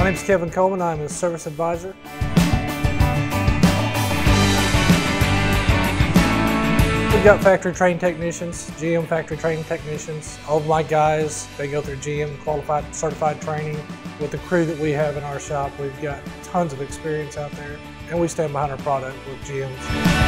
My name is Kevin Coleman. I'm a service advisor. We've got factory trained technicians, GM factory trained technicians. All of my guys, they go through GM qualified, certified training. With the crew that we have in our shop, we've got tons of experience out there, and we stand behind our product with GMs.